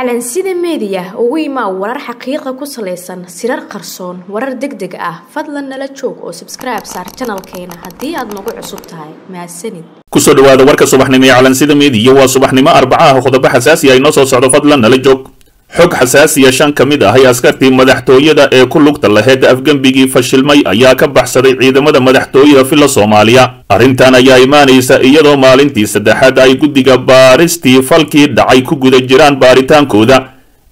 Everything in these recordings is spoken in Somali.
calansida meediya ugu imaa warar xaqiiqa ku salaysan sirar qarsoon warar deg deg ah fadlan nala joog oo sabskribe saar janalkeena haddii aad nagu cusub tahay. Mahadsanid ku soo dhawaada warka subaxnimo ee calansida meediya waa subaxnimo arbacaha qodobo xasaasi ah inoo soo socdo fadlan nala joog xog xasaasiya shan ka mid ahay askartii madaxtooyada ee ku lugta laheyd afgembigii fashilmay ayaa ka baxsaday ciidamada madaxtooyada filla soomaaliya. Arrintan ayaa imaanaysa iyadoo maalintii saddexaad ay guddiga baaristii falkii dhacay ku guda jiraan baaritaankooda.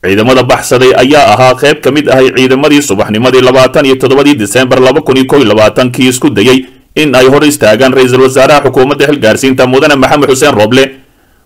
Ciidamada baxsaday ayaa ahaa qayb ka mid ahay ciidamadii subaxnimadii labaatan iyo toddobadii disembar laba kun iyo kow iyo labaatankii isku dayey in ay hor istaagaan ra'iisul wasaaraha xukuumadda xilgaarsiinta mudane maxamed xuseen rooble.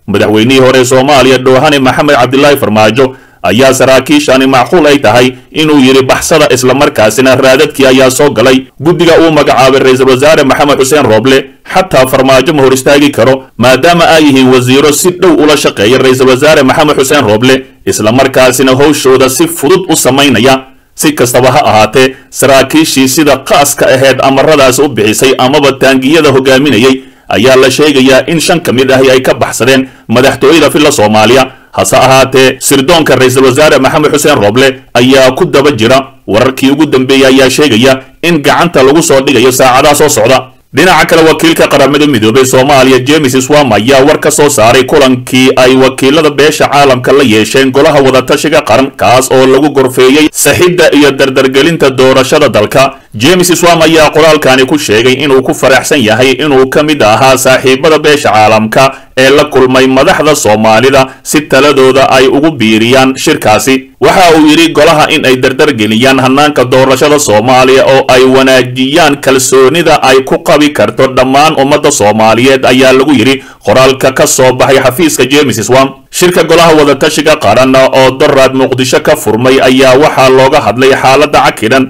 Madaxweynihii hore soomaaliya dhoohane maxamed cabdilaahi farmaajo ayaa saraakiishani macquul ay tahay inuu yidhi baxsada islamarkaasina raadadkii ayaa soo galay. Guddiga uu magacaabay ra'iisul wasaare maxamed xuseen rooble xataa farmaajo ma hor istaagi karo maadaama ay yihiin wasiiro si dhow ula shaqeeya ra'iisul wasaare maxamed xuseen rooble islamarkaasina howshooda si fudud u samaynaya. Si kastaba ha ahaatee saraakiishii sida qaaska aheyd amaradaas u bixisay amaba taangiyada hogaaminayay ayaa la sheegayaa in shan ka mid ahi ay ka baxsadeen madaxtooyada filla soomaaliya hase ahaatee sirdoonka ra'iisul wasaare maxamed xuseen rooble ayaa ku daba jira. Wararkii ugu dambeeyey ayaa sheegaya in gacanta lagu soo dhigayo saacadaha soo socda. Dhinaca kale wakiilka qaramada midoobay soomaaliya james swam ayaa war ka soo saaray kulankii ay wakiilada beesha caalamka la yeesheen golaha wadatashiga qaran kaas oo lagu gorfeeyey saxidda iyo dardargelinta doorashada dalka james swam ayaa qoraalkani ku sheegay inuu ku faraxsan yahay inuu ka mid ahaa saaxiibada beesha caalamka ee la kulmay madaxda soomaalida si taladooda ay ugu biiriyaan shirkaasi. Waxa uu yidhi golaha in ay dardargeliyaan hanaanka doorashada soomaaliya oo ay wanaajiyaan kalsoonida ay ku qabi karto dhammaan ummadda soomaaliyeed ayaa lagu yidhi qoraalka ka soo baxay xafiiska james swam shirka golaha wadatashiga qaran oo doraad muqdisho ka furmay ayaa waxaa looga hadlay xaaladda cakidan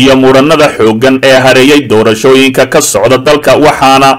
iyo muranada xooggan ee hareeyay doorashooyinka ka socda dalka waxaana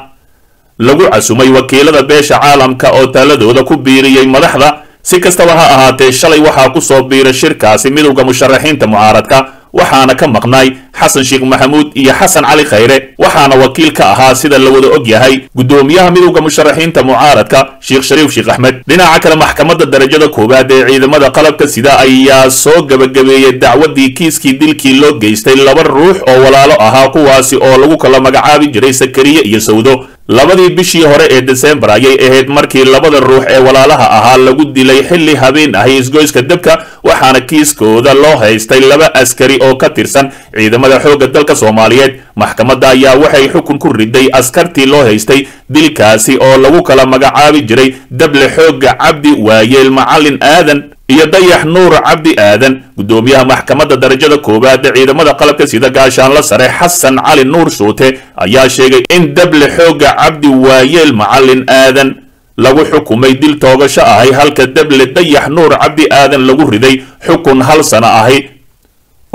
lagu casumay wakiilada beesha caalamka oo taladooda ku biiriyey madaxda. Si kastaba ha ahaatee shalay waxaa ku soo biiray shirkaasi midowda musharaxiinta mucaaradka waxaana ka maqnaay xasan sheekh maxamuud iyo xasan cali khayre. Waxaana wakiil ka ahaa sida la wada og yahay guddoomiyaha midowda musharaxiinta mucaaradka sheekh shariif sheekh axmed. Dhinaca kale maxkamadda darajada koowaad ee ciidamada qalabka sida ayaa soo gebagabeeyey dacwadii kiiskii dilkii loo geystay laba ruux oo walaalo ahaa kuwaasi oo lagu kala magacaabi jiray sakariye iyo sawdo labadii bishii hore ee desembar ayay ahayd markii labada ruux ee walaalaha ahaa lagu dilay xilli habeen ahi isgoyska debka waxaana kiiskooda loo haystay laba askari oo ka tirsan ciidamada xoogga dalka soomaaliyeed. Maxkamadda ayaa waxay xukun ku riday askartii loo haystay dilkaasi oo lagu kala magacaabi jiray dable xoogga cabdi waayeel macalin aadan iyo dayax nuur cabdi aadan. Guddoomiyaha maxkamadda darajada koowaad ee ciidamada qalabka sida gaashaanla sare xasan cali nuur shuute ayaa sheegay in dable xoogga cabdi waayeel macalin aadan lagu xukumay dil toogasho ahay halka dable dayax nuur cabdi aadan lagu riday xukun hal sano ahi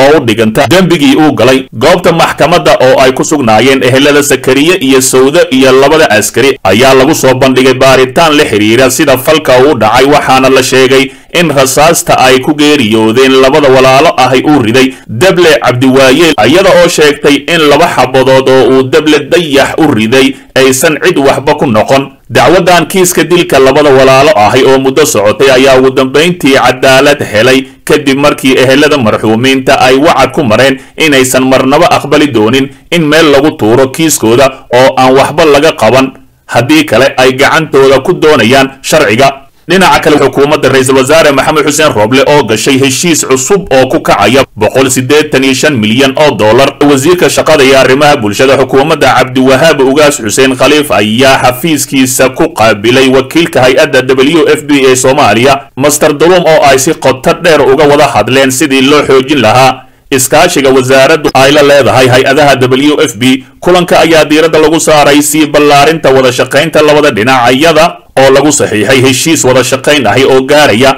oo u dhiganta dembigii uu galay. Goobta maxkamadda oo ay ku sugnaayeen ehelada sakariye iyo sawdo iyo labada askari ayaa lagu soo bandhigay baaritaan la xidhiira sida falka uu dhacay waxaana la sheegay in rasaasta ay ku geeriyoodeen labada walaalo ahi uu riday dable cabdiwaayeel. Iyada oo sheegtay in laba xabadood oo uu dable dayax u riday aysan cid waxba ku noqon. Dacwadan kiiska dilka labada walaalo ahi oo muddo socotay ayaa ugu dambayntii cadaalad helay kadib markii ehelada marxuumiinta ay wacad ku mareen inaysan marnabo aqbali doonin in meel lagu tuuro kiiskooda oo aan waxba laga qaban. Haddii kale ay gacantooda ku doonayaan sharciga dhinaca kale xukuumadda ra'iisul wasaare maxamed xuseen rooble oo gashay heshiis cusub oo ku kacaya boqol siddeetan iyo shan milyan oo dollar. Wasiirka shaqada iyo arrimaha bulshada xukuumadda cabdiwahaab ugaas xuseen khaliif ayaa xafiiskiisa ku qaabilay wakiilka hay'adda w f b ee soomaaliya master dulum oo ay si qoto dheer uga wada hadleen sidii loo xoojin lahaa. Iskaashiga wasaaraddu ay la leedahay hay'adaha w f b kulanka ayaa diiradda lagu saaray sii ballaarinta wada shaqaynta labada dhinacyada oo lagu saxiixay heshiis wada shaqayn ahi oo gaaraya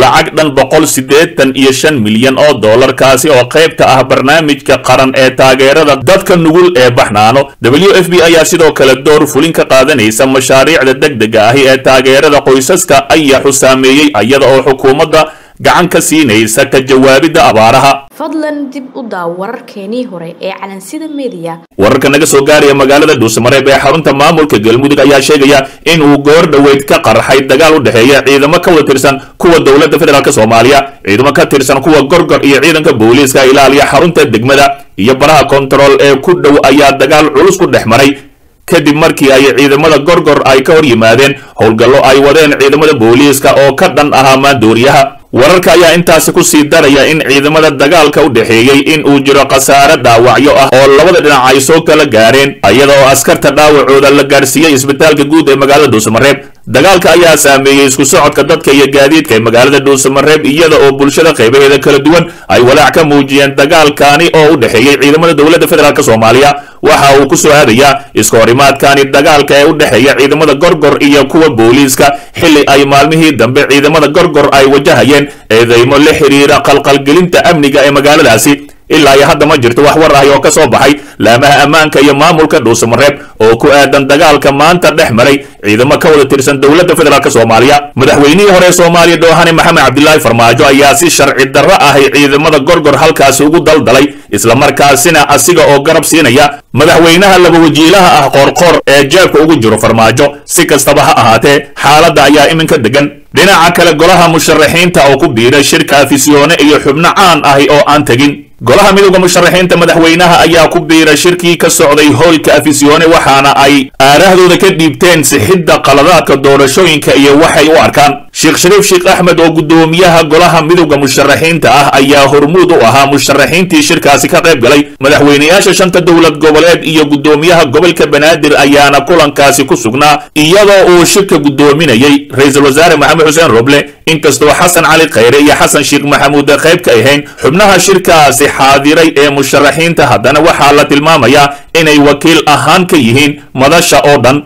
lacag dhan boqol siddeetan iyo shan milyan oo dollarkaasi oo qayb ka ah barnaamijka qaran ee taageerada dadka nugul ee baxnaano. W f b ayaa sidoo kale door fulin ka qaadanaysa mashaariicda deg dega ahi ee taageerada qoysaska ayaxu saameeyey iyada oo xukuumadda gacan ka siinaysa ka jawaabidda abaaraha. Fadlan dib u daaw wararkeenii hore ee calansida meediya wararka naga soo gaaraya magaalada dhuusamareeb ee xarunta maamulka galmudug ayaa sheegaya in uu goor dhoweyd ka qarxay dagaal u dhexeeya ciidamo ka wada tirsan kuwa dowladda federaalk soomaaliya ciidamo ka tirsan kuwa gorgor iyo ciidanka booliiska ilaaliya xarunta degmada iyo baraha kontarool ee ku dhow ayaa dagaal culus ku dhex maray. Kadib markii ay ciidamada gorgor ay ka hor yimaadeen howlgallo ay wadeen ciidamada booliiska oo ka dhan ahaa maandooriyaha wararka ayaa intaasi ku sii daraya in ciidamada dagaalka u dhexeeyey in uu jiro khasaare dhaawacyo ah oo labada dhinac ay soo kala gaareen iyada oo askarta dhaawacooda la gaarsiiyey isbitaalka guud ee magaalada dhuusamareeb dagaalka ayaa saameeyey isku socodka dadka iyo gaadiidka ee magaalada dhuusamareeb iyada oo bulshada qaybaheeda kala duwan ay walaac ka muujiyeen dagaalkaani oo u dhexeeyey ciidamada dowladda federaalk soomaaliya. Waxa uu ku soo aadayaa iska horimaadkaani dagaalka ee u dhexeeya ciidamada gorgor iyo kuwa booliiska xilli ay maalmihii dambe ciidamada gorgor ay wajahayeen eedeymo la xiriira qalqalgelinta amniga ee magaaladaasi ilaa iyo hadda ma jirto wax war ahi oo ka soo baxay laamaha ammaanka iyo maamulka dhuusamareeb oo ku aadan dagaalka maanta dhex maray ciidamo ka wada tirsan dowladda federaalk soomaaliya. Madaxweynihii hore soomaaliya doohane maxamed cabdilaahi farmaajo ayaa si sharci darro ahi ciidamada gorgor halkaasi ugu daldalay islamarkaasina asiga oo garab siinaya madaxweynaha laba wajiilaha ah qoorqoor ee jeebka ugu jiro farmaajo. Si kastaba ha ahaatee xaaladda ayaa iminka degan dhinaca kale golaha musharaxiinta oo ku biiray shirka afisyoone iyo xubno caan ahi oo aan tegin golaha midowda musharaxiinta madaxweynaha ayaa ku biiray shirkii ka socday hoolka afisyoone waxaana ay aarahdooda ka dhiibteen sixidda qaladaadka doorashooyinka iyo waxay u arkaan sheekh shariif sheekh axmed oo guddoomiyaha golaha midowda musharaxiinta ah ayaa hormuud u ahaa musharaxiintii shirkaasi ka qayb galay. Madaxweynayaasha shanta dowlad goboleed iyo guddoomiyaha gobolka banaadir ayaana kulankaasi ku sugnaa iyadoo uu shirka guddoominayey ra'iisul wasaare maxamed xuseen roble inkastoo xasan cali khayre iyo xasan sheekh maxamuud qayb ka ahayn xubnaha shirkaasi xaadiray ee musharaxiinta haddana waxaa la tilmaamayaa inay wakiil ahaan ka yihiin madasha oo dhan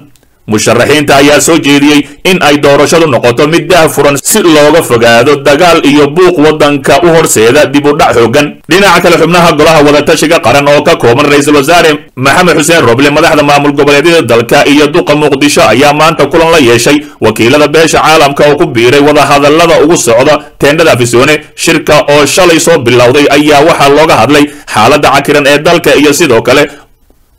musharaxiinta ayaa soo jeediyey in ay doorashadu noqoto mid daahfuran si looga fogaado dagaal iyo buuq waddanka u horseeda dib u dhac xoogan dhinaca kale xubnaha golaha wadatashiga qaran oo ka kooban ra'iisul wasaare maxamed xuseen roble madaxda maamul goboleedyada dalka iyo duqa muqdisho ayaa maanta kulan la yeeshay wakiilada beesha caalamka oo ku biiray wadahadallada ugu socda teendhada afisyoone shirka oo shalay soo bilowday ayaa waxaa looga hadlay xaaladda cakiran ee dalka iyo sidoo kale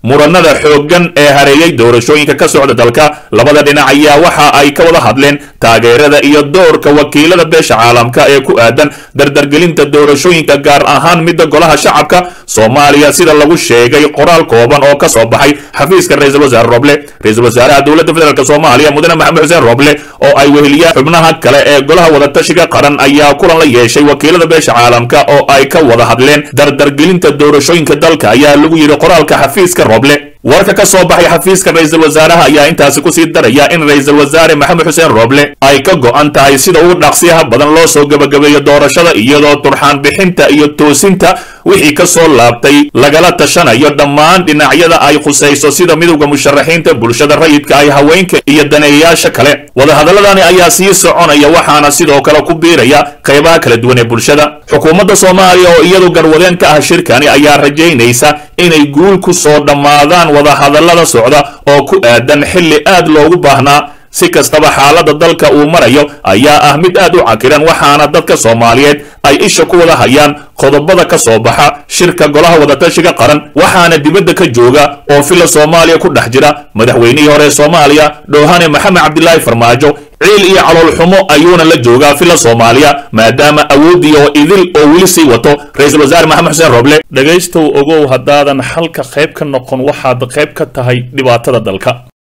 muranada xooggan ee hareeyey doorashooyinka ka socda dalka labada dhinac ayaa waxa ay ka wada hadleen taageerada iyo doorka wakiilada beesha caalamka ee ku aadan dardargelinta doorashooyinka gaar ahaan midda golaha shacabka soomaaliya sida lagu sheegay qoraal kooban oo ka soo baxay xafiiska ra'iisul wasaare roble. Ra'iisul wasaaraha dowladda federaalk soomaaliya mudane maxamed xuseen roble oo ay weheliyaan xubnaha kale ee golaha wadatashiga qaran ayaa kulan la yeeshay wakiilada beesha caalamka oo ay ka wada hadleen dardargelinta doorashooyinka dalka ayaa lagu yidhi qoraalka xafiiska roble warka ka soo baxay xafiiska ra'iisul wasaaraha ayaa intaasi ku sii daraya in ra'iisul wasaare maxamed xuseen roble ay ka go'an tahay sida ugu dhaqsiyaha badan loo soo gebagabeeyo doorashada iyadoo turxaan bixinta iyo toosinta wixii ka soo laabtay. Lagala tashanayo dhammaan dhinacyada ay khusayso sida midowda musharaxiinta bulshada rayidka ay haweenka iyo daneeyayaasha kale. Wadahadaladani ayaa sii soconaya waxaana sidoo kale ku biiraya qaybaha kala duwan ee bulshada. Xukuumadda soomaaliya oo iyadu garwadeen ka ah shirkani ayaa rajaynaysa inay guul ku soo dhammaadaan wadahadallada socda oo ku aadan xilli aad loogu baahnaa si kastaba xaaladda dalka uu marayo ayaa ah mid aad u cakiran waxaana dadka soomaaliyeed ay isha ku wada hayaan qodobada ka soo baxa shirka golaha wadatashiga qaran waxaana dibadda ka jooga oo fila soomaaliya ku dhex jira. Madaxweynihii hore soomaaliya dhoohane maxamed cabdilaahi farmaajo ciil iyo calool xumo ayuuna la joogaa fila soomaaliya maadaama awooddii oo idil oo weli sii wato. Ra'iisul wasaare maxamed xuseen roble dhegaystow ogow haddaadan xalka qayb ka noqon waxaad qayb ka tahay dhibaatada dalka